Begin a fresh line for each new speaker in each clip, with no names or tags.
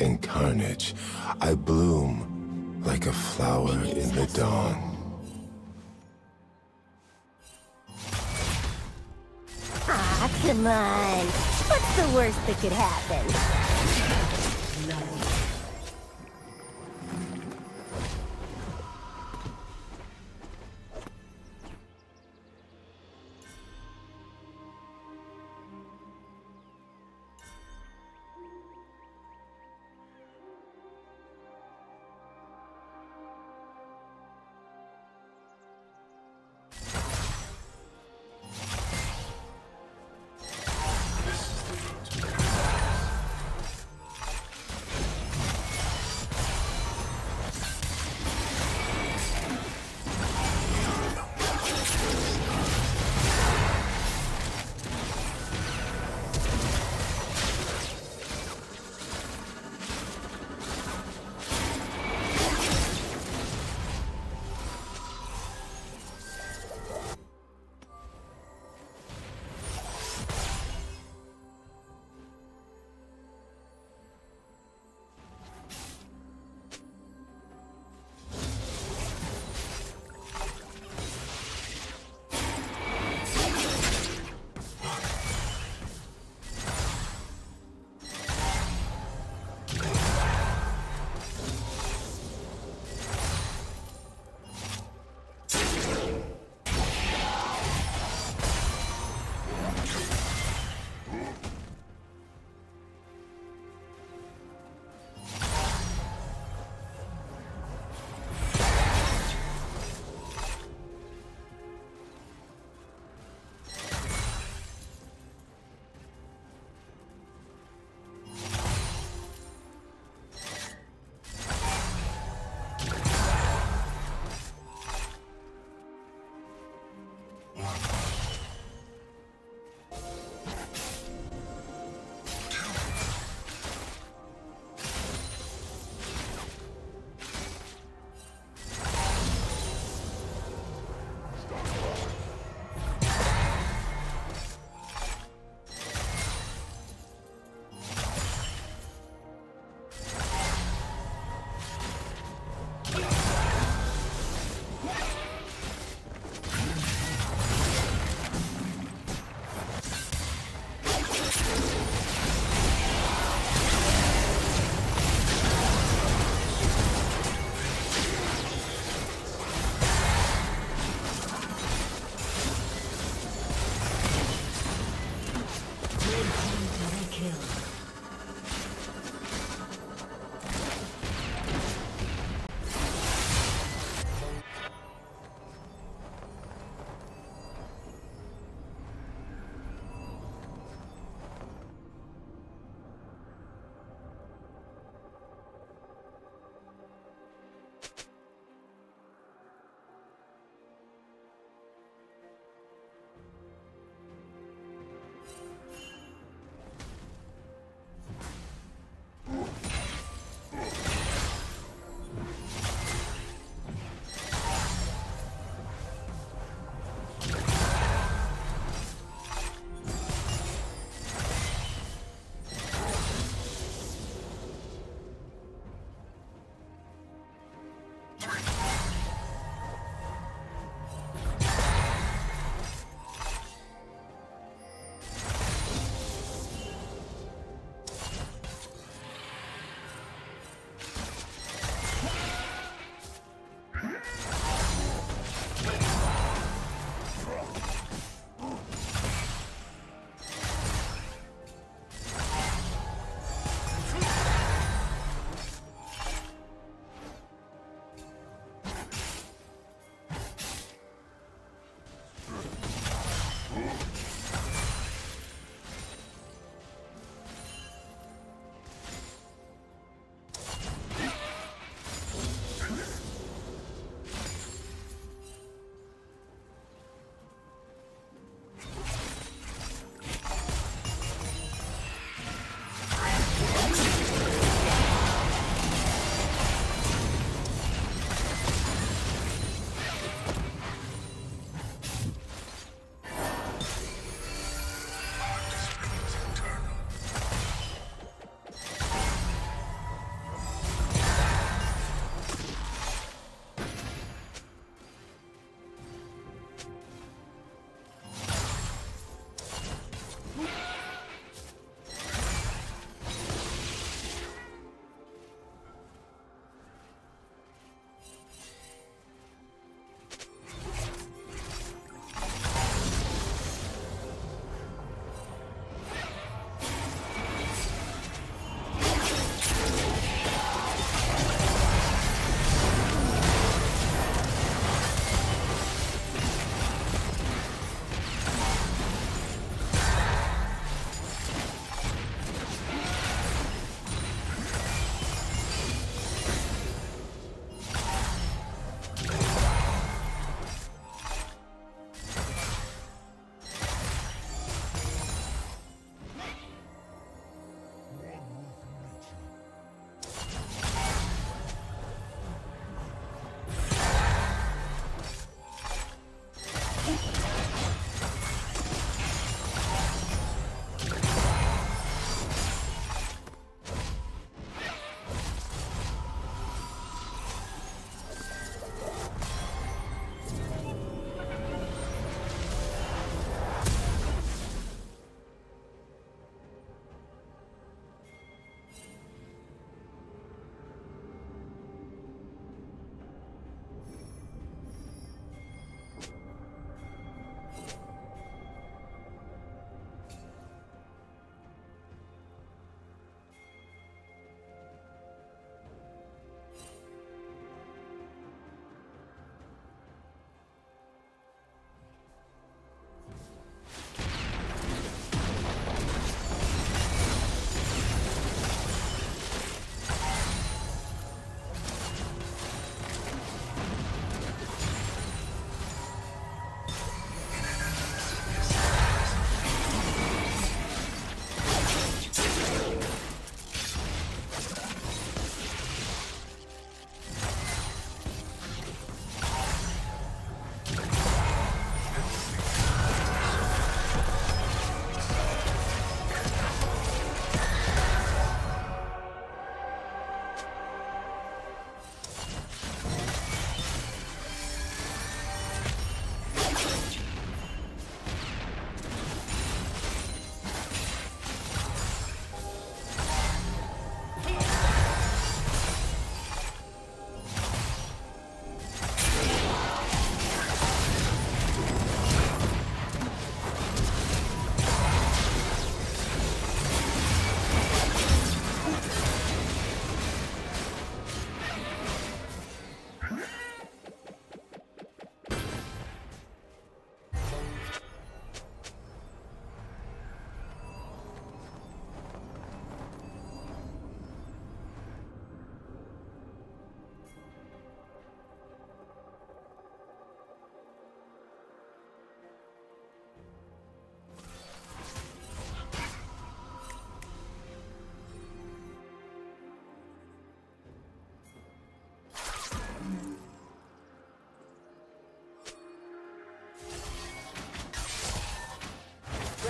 In carnage, I bloom like a flower in the dawn.
Ah, come on. What's the worst that could happen?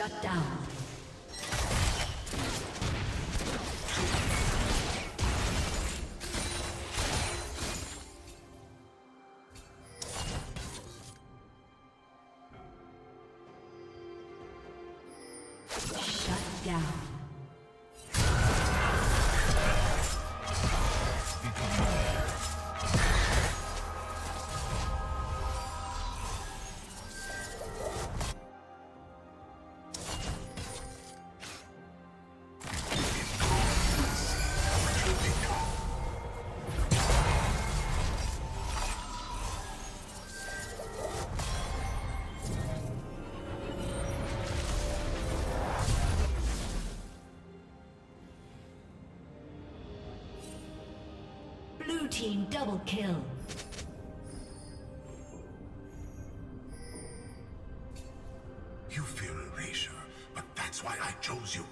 Shut down. Team double kill.
You fear erasure, but that's why I chose you.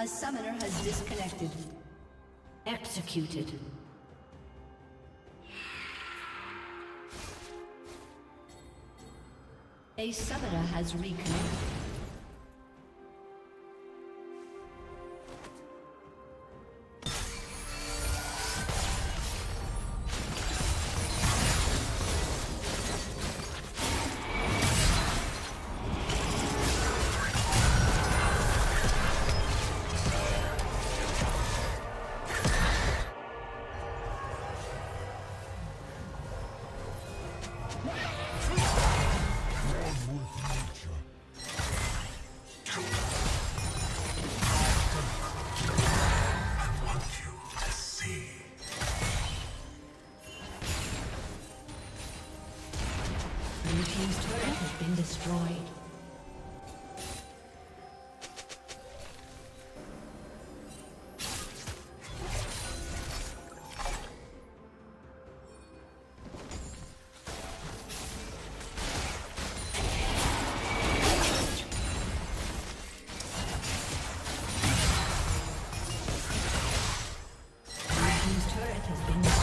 A summoner has disconnected. Executed. A summoner has reconnected.
has been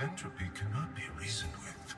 entropy cannot be reasoned with.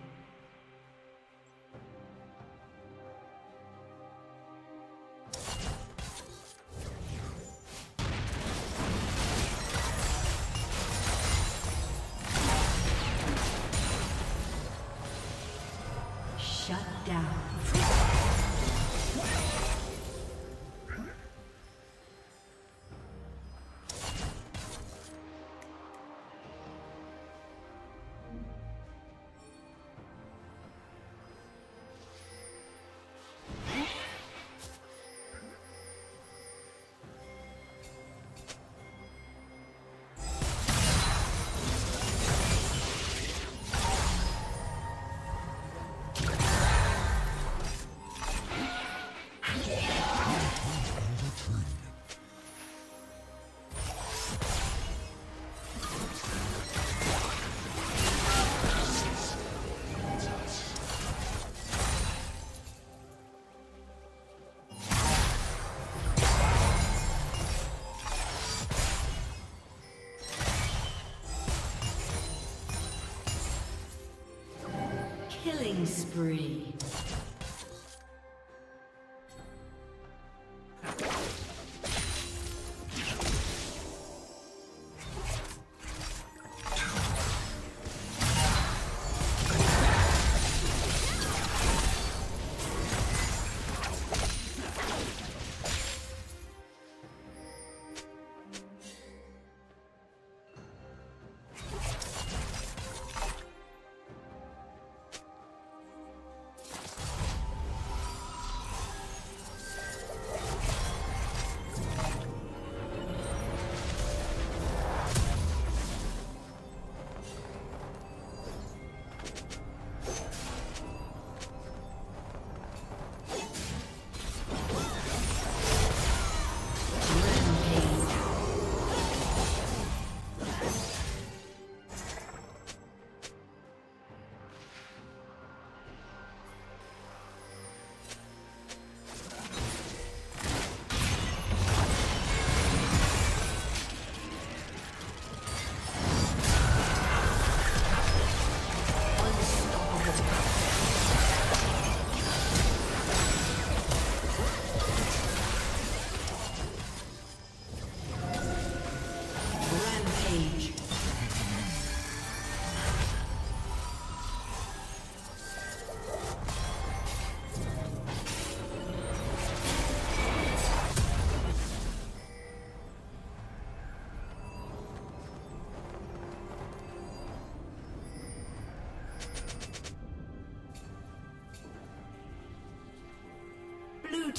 Spree.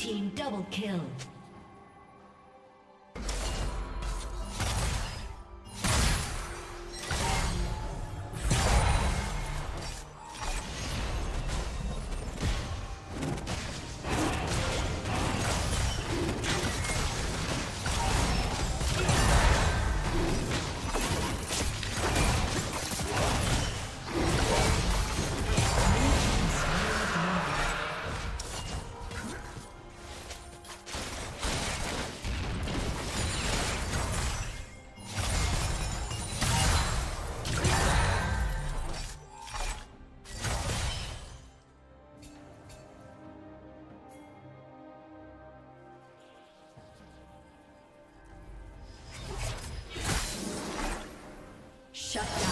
Team double kill. Shut down.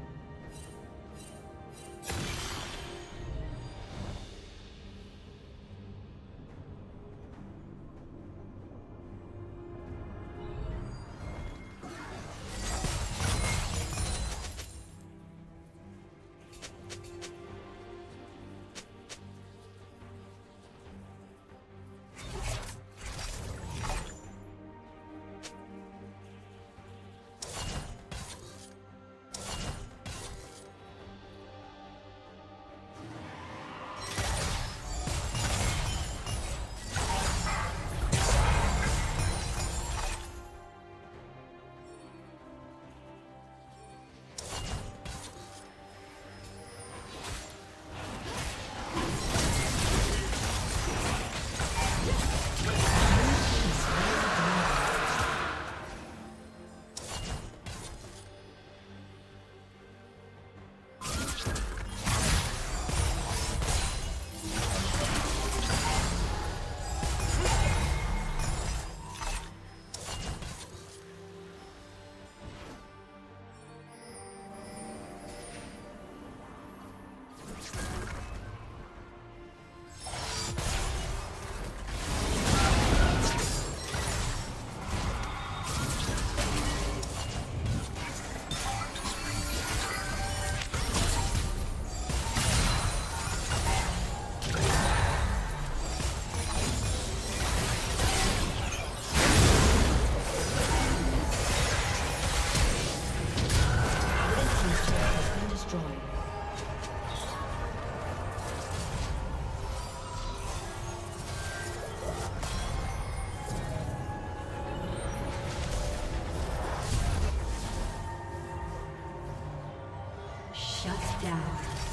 Shut down.